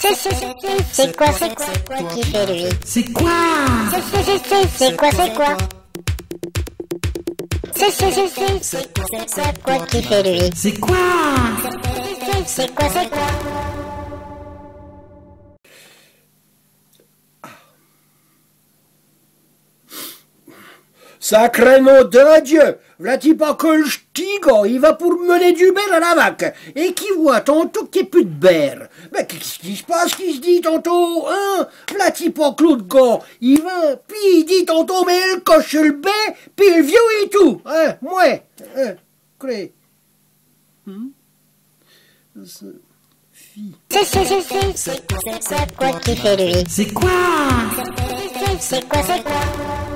C'est c'est c'est c'est quoi c'est quoi qui fait lui C'est quoi C'est quoi c'est quoi C'est c'est c'est c'est c'est quoi c'est quoi qui fait lui C'est quoi C'est c'est quoi c'est quoi Sacré nom de Dieu. V'là-t-il pas que il va pour mener du beurre à la vaque, et qui voit tantôt qu'il n'y a plus de beurre. Mais qu'est-ce qui se passe, qui se dit tantôt, hein? V'là-t-il pas que l'autre gars, il va, puis il dit tantôt, mais il coche le bé, puis le vieux et tout, hein? Mouais, hein? Cré. Hum C'est- Fille. C'est c'est. C'est c'est c'est quoi qui fait lui? C'est quoi? C'est quoi c'est quoi?